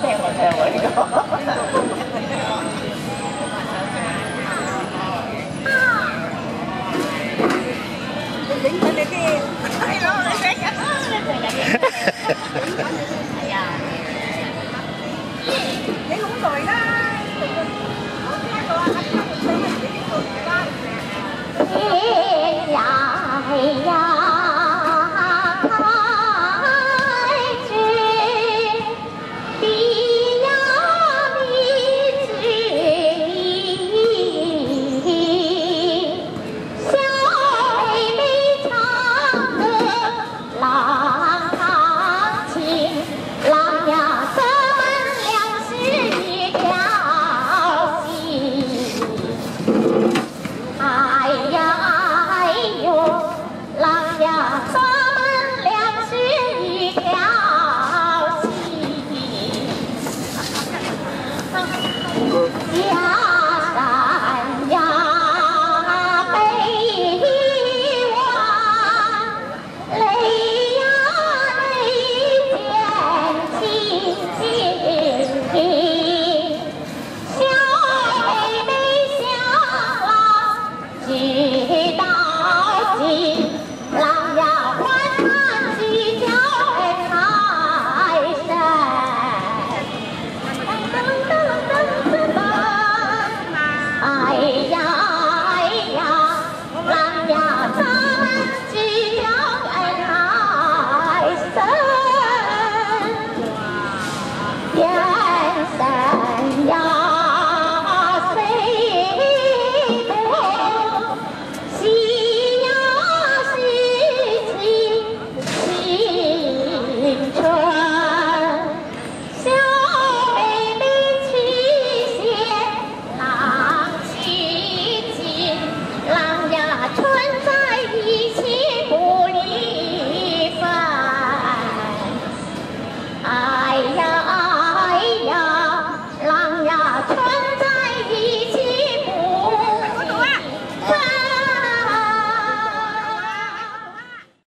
太火我这个。Yeah.